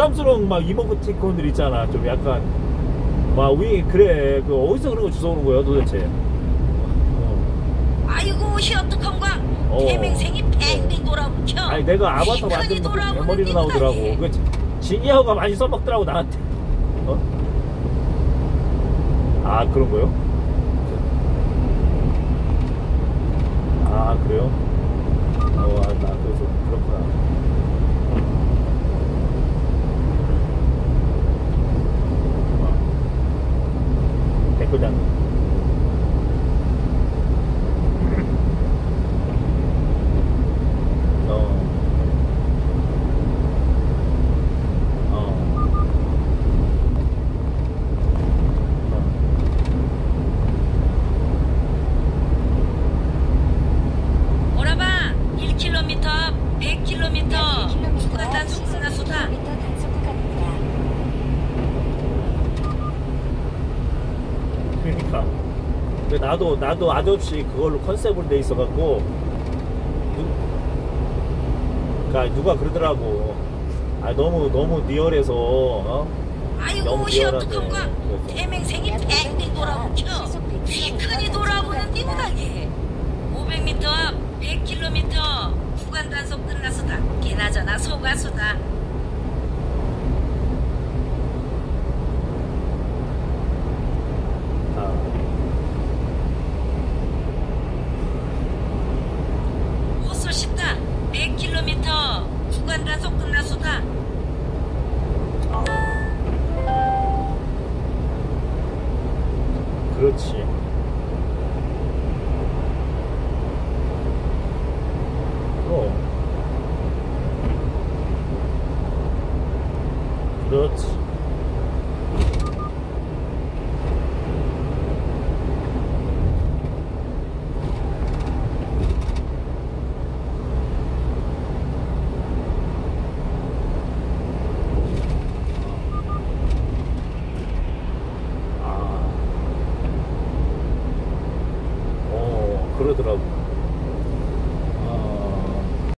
부담스러운 막 이모티콘들 있잖아. 좀 약간 막 위 그래 그 어디서 그런 거 주워 오는 거야 도대체? 어. 아이고 어. 개맹생이 팽팽 돌아붙여 아니 내가 아바타 거 돌아오는 메모리로 나오더라고. 그 진이하가 많이 써먹더라고 나한테. 어? 아 그런 거요? 아 그래요? 어, 아, 나 그래서 그렇구나. 어. 댓글장. 어. 어. 오라봐 1km 100km 구간 단속 끝났수다 10km 단속 구간입니다. 그러니까. 근데 나도 나도 아저씨 그걸로 컨셉으로 돼 있어갖고 누, 그러니까 누가 그러더라고. 아 너무 너무 리얼해서 어? 아이고. 그래서. 개맹생이 팽팽 돌아붙여 시큰이 돌아오는 띠구나게 500m 앞 100km 구간 단속 끝났수다 개나저나 소가수다 아. 호수 시다 100km 구간 단속 끝났수다 그렇지. 그럼. 그렇지. 아. 어, 그러더라고.